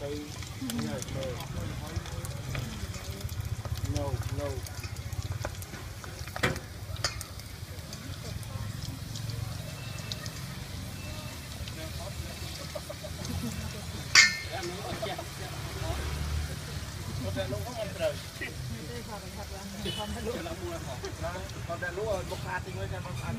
No, no. Còn đã lúa bốc hạt thì ngươi cho nó ăn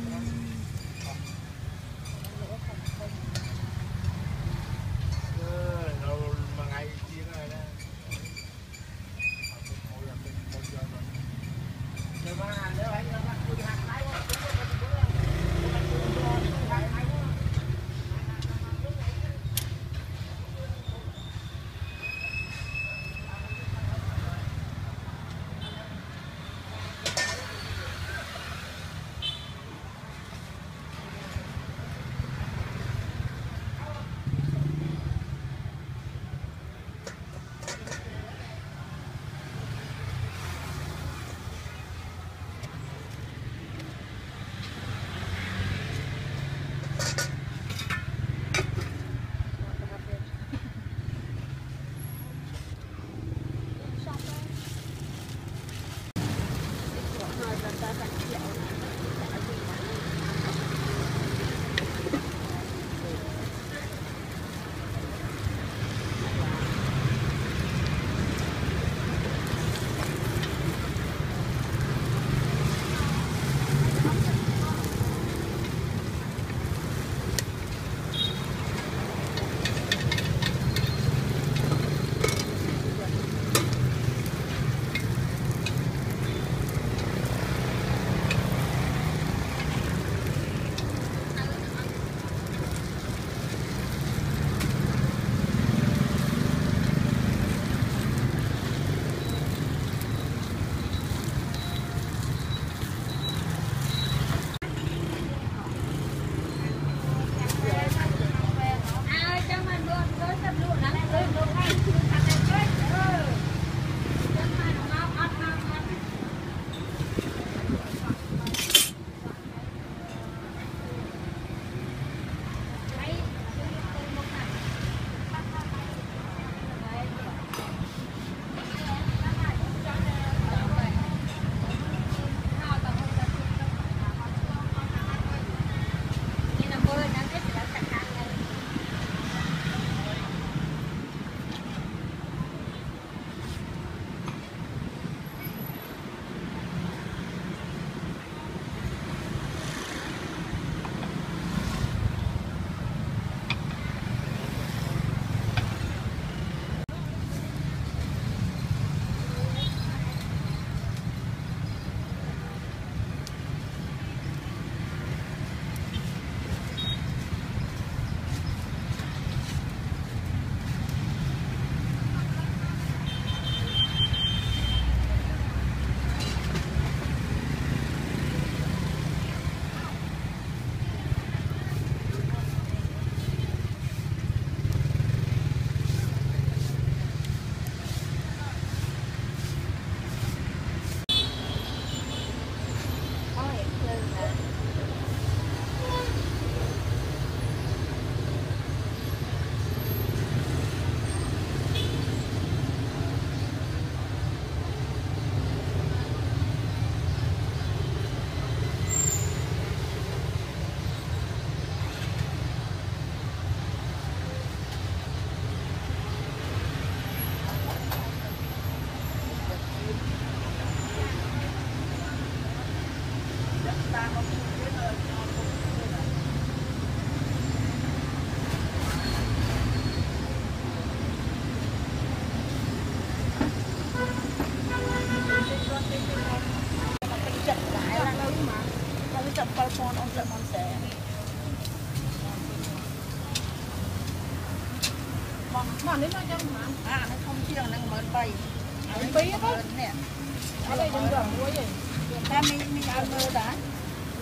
បងបងនេះមកយ៉ាងម៉េចអានេះធំជាងនឹង13000ហើយពីទៅនេះអត់ទេយើងទៅមួយទេតែមីមីឲ្យមើលតា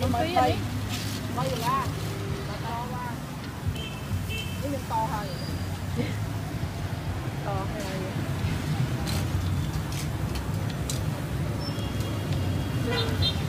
13000 3ដុល្លារតោវ៉ានេះយើងតហើយតហើយ Thank you.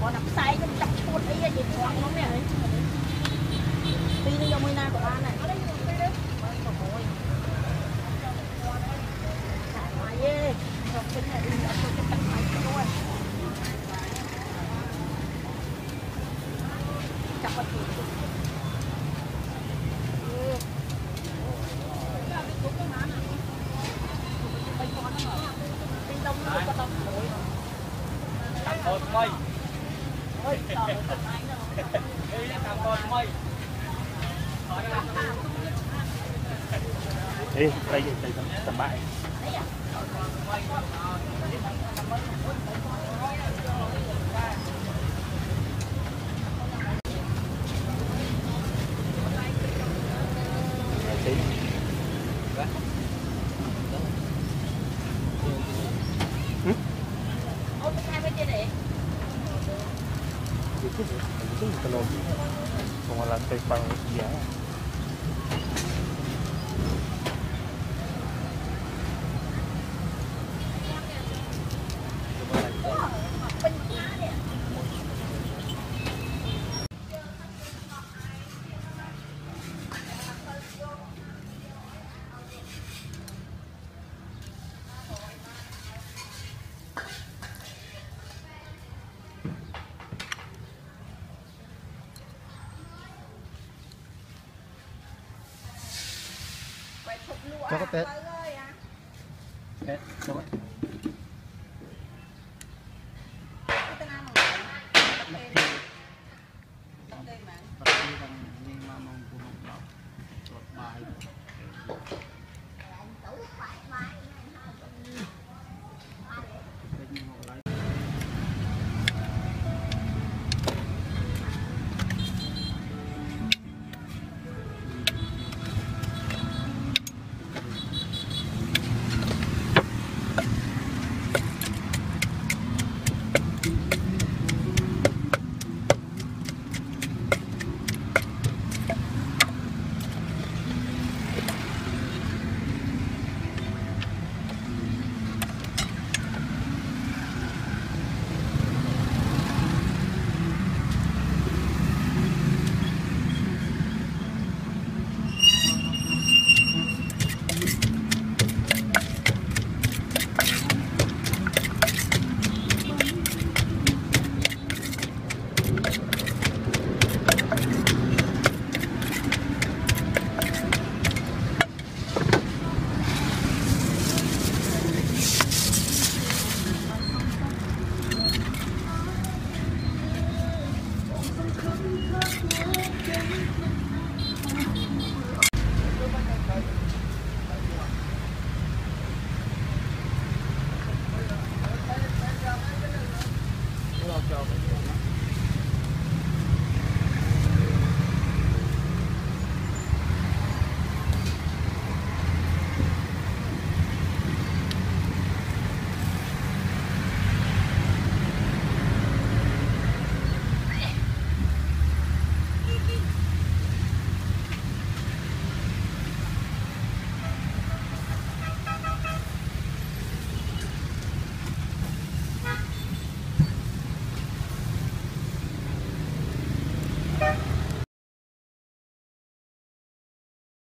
còn đập say nó chặt chuột ấy gì thì nó nó mẹ ấy đi đi vô môi na của ba này Chạy ngoài đi. Rồi cái này đi, ở chỗ cái cắt máy cho luôn. Chặt vào chuột. Ừ. Bên đông nó có đông khối. តាំងកូនថ្មី Ôi, trời ơi, cắt máy đâu. នេះតាំងកូនថ្មី Ê, đây, đây, tầm, tầm bãi. Tí. tulog. Kung walang tayo pang iyan. cho có té té cho có Thank. ごめんなさい。